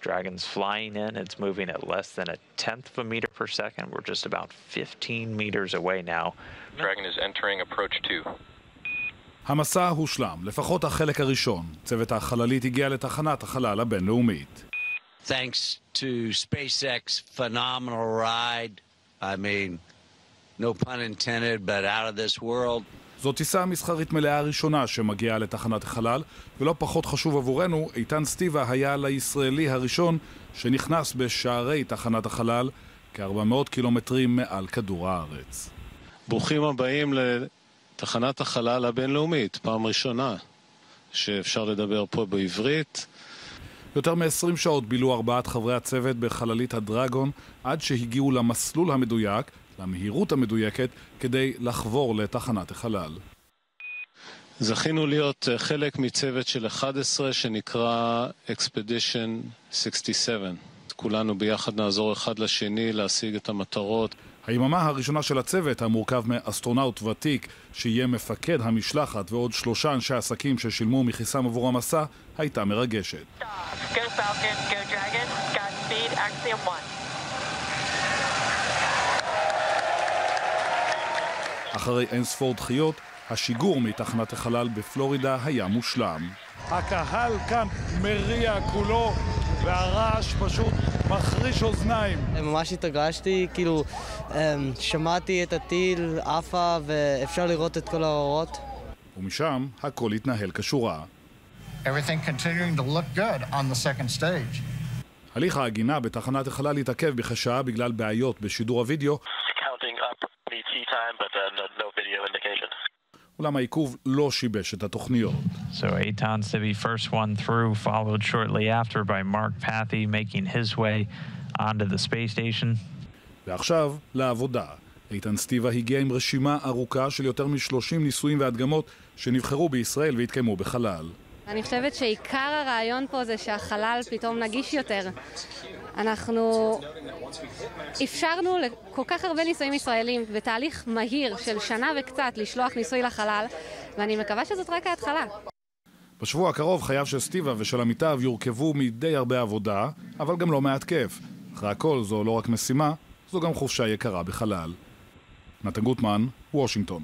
Dragon's flying in. It's moving at less than a tenth of a meter per second. We're just about 15 meters away now. Dragon is entering approach 2. המסע הושלם, לפחות החלק הראשון. צוות החללית הגיע לתחנת החלל הבינלאומית. Thanks to SpaceX, phenomenal ride. I mean, no pun intended, but out of this world. זו טיסה מסחרית מלאה ראשונה שמגיעה לתחנת החלל, ולא פחות חשוב עבורנו, איתן סטיבה היה לישראלי הראשון שנכנס בשערי תחנת החלל כ-400 קילומטרים מעל כדור הארץ. ברוכים הבאים לתחנת החלל הבינלאומית, פעם ראשונה שאפשר לדבר פה בעברית. יותר מ-20 שעות בילו ארבעת חברי הצוות בחללית הדרגון עד שהגיעו למסלול המדויק, למהירות המדויקת, כדי לחבור לתחנת החלל. זכינו להיות אה, חלק מצוות של 11 שנקרא Expedition 67. כולנו ביחד נעזור אחד לשני להשיג את המטרות. היממה הראשונה של הצוות, המורכב מאסטרונאוט ותיק שיהיה מפקד המשלחת ועוד שלושה אנשי עסקים ששילמו מכיסם עבור המסע, הייתה מרגשת. Go Falcon, go Dragon, Godspeed, Axiom 1. אחרי אין ספור דחיות, השיגור מתחנת החלל בפלורידה היה מושלם. הקהל כאן מריע כולו, והרעש פשוט מחריש אוזניים. ממש התרגשתי, כאילו אמ, שמעתי את הטיל עפה ואפשר לראות את כל האורות. ומשם הכל התנהל כשורה. everything continuing to look good on the second stage. הליך העגינה בתחנת החלל התעכב בכשעה בגלל בעיות בשידור הוידאו, אולם העיכוב לא שיבש את התוכניות. So Eitan Sibi, first one through, followed shortly after by Mark Pathy making his way onto the space station. ועכשיו, לעבודה. איתן סטיבה הגיע עם רשימה ארוכה של יותר מ-30 ניסויים והדגמות שנבחרו בישראל והתקיימו בחלל. אני חושבת שעיקר הרעיון פה זה שהחלל פתאום נגיש יותר. אנחנו אפשרנו לכל כך הרבה ניסויים ישראלים בתהליך מהיר של שנה וקצת לשלוח ניסוי לחלל, ואני מקווה שזאת רק ההתחלה. בשבוע הקרוב חייו של סטיבה ושל עמיתיו יורכבו מדי הרבה עבודה, אבל גם לא מעט כיף. אחרי הכל זו לא רק משימה, זו גם חופשה יקרה בחלל. נתן גוטמן, וושינגטון.